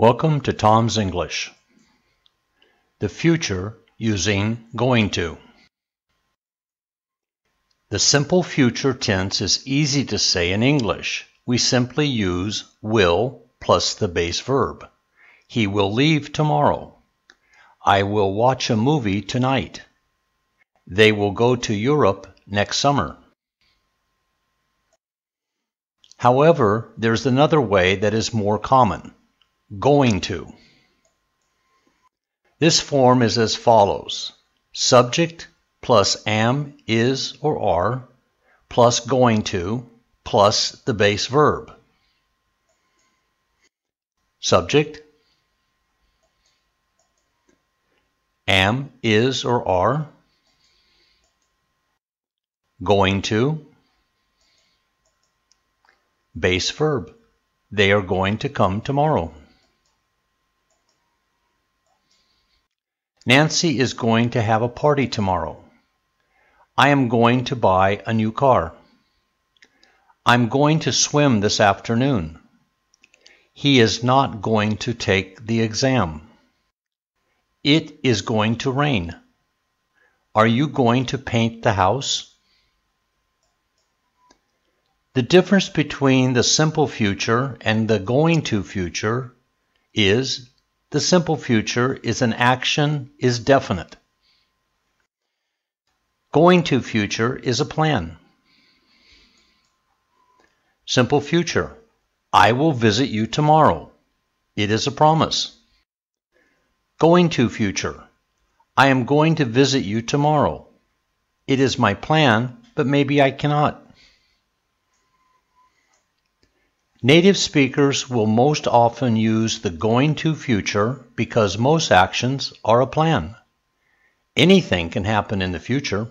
Welcome to Tom's English. The future using going to. The simple future tense is easy to say in English. We simply use will plus the base verb. He will leave tomorrow. I will watch a movie tonight. They will go to Europe next summer. However, there's another way that is more common going to. This form is as follows. Subject plus am, is, or are, plus going to, plus the base verb. Subject, am, is, or are, going to, base verb. They are going to come tomorrow. Nancy is going to have a party tomorrow. I am going to buy a new car. I'm going to swim this afternoon. He is not going to take the exam. It is going to rain. Are you going to paint the house? The difference between the simple future and the going to future is the simple future is an action is definite. Going to future is a plan. Simple future. I will visit you tomorrow. It is a promise. Going to future. I am going to visit you tomorrow. It is my plan, but maybe I cannot. Native speakers will most often use the going to future because most actions are a plan. Anything can happen in the future.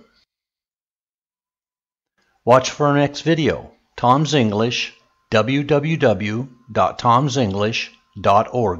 Watch for our next video. Tom's English, www.tomsenglish.org.